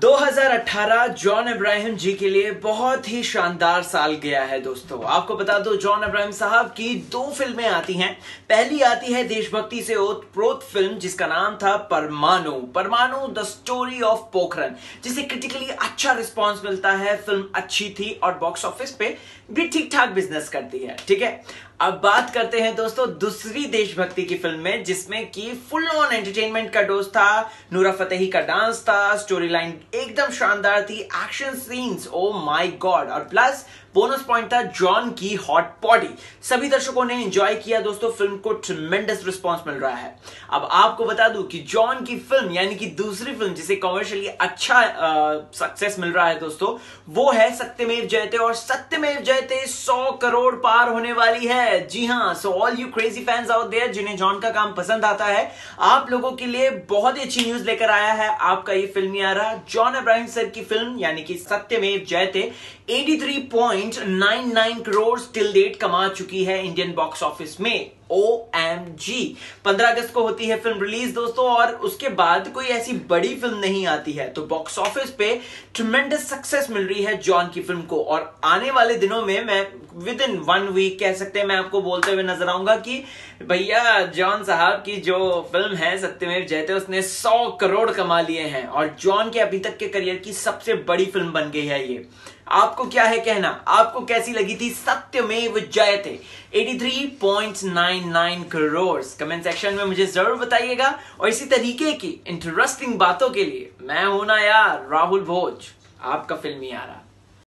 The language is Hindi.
2018 जॉन इब्राहिम जी के लिए बहुत ही शानदार साल गया है दोस्तों। आपको बता दो, जॉन इब्राहिम साहब की दो फ़िल्में आती हैं। पहली आती है देशभक्ति से ओतप्रोत फ़िल्म, जिसका नाम था परमाणु। परमाणु, द स्टोरी ऑफ़ पोखरन जिसे क्रिटिकली अच्छा रिस्पांस मिलता है। फ़िल्म अच्छी थी और बॉक्स ऑफ़िस पे भी ठीक ठाक बिज़नेस करती है, ठीक है? अब बात करते हैं दोस्तों दूसरी देशभक्ति की फ़िल्म में, जिसमें कि फुल ऑन एंटरटेनमेंट का डोज था, नूरा फतेही का डांस था स्टोरी लाइन एकदम शानदार थी action scenes oh my god और प्लस बोनस पॉइंट था जॉन की हॉट बॉडी सभी दर्शकों ने एंजॉय किया दोस्तों फ़िल्म को ट्रिमेंडस रिस्पांस मिल रहा है। अब आपको बता दूँ कि जॉन की फ़िल्म यानी कि दूसरी फ़िल्म जिसे कमर्शियली अच्छा सक्सेस मिल रहा है दोस्तों, वो है सत्यमेव जयते और सत्यमेव जयते 100 करोड़ पार होने वाली है। जी हाँ so all you crazy fans out there जिन्हें जॉन का काम पसंद आता है, आप लोगों के लिए बहुत ही अच्छी न्यूज़ लेकर आया है। आपका ये फिल्मी आ रहा जॉन अब्राहिम सर की फ़िल्म यानी कि सत्यमेव जयते 83.99 करोड़ टिल डेट कमा चुकी है इंडियन बॉक्स ऑफ़िस में। ओ एम जी पंद्रह अगस्त को होती है फ़िल्म रिलीज़ दोस्तों, और उसके बाद कोई ऐसी बड़ी फ़िल्म नहीं आती है। तो बॉक्स ऑफ़िस पे ट्रिमेंडस सक्सेस मिल रही है जॉन की फ़िल्म को। और आने वाले दिनों में मैं विद इन वन वीक कह सकते हैं, मैं आपको बोलते हुए नज़र आऊँगा कि भैया जॉन साहब की जो फ़िल्म है, सत्यमेव जयते, उसने सौ करोड़ कमा लिए हैं। और जॉन के अभी तक के करियर की सबसे बड़ी फ़िल्म बन गई है ये। आपको क्या है कहना? आपको कैसी लगी थी सत्य सत्यमेव जयते? 83.99 करोड़ कमेंट सेक्शन में मुझे ज़रूर बताइएगा। और इसी तरीके की इंटरेस्टिंग बातों के लिए मैं हूँ ना यार, राहुल भोज। आपका फिल्मी आ रहा।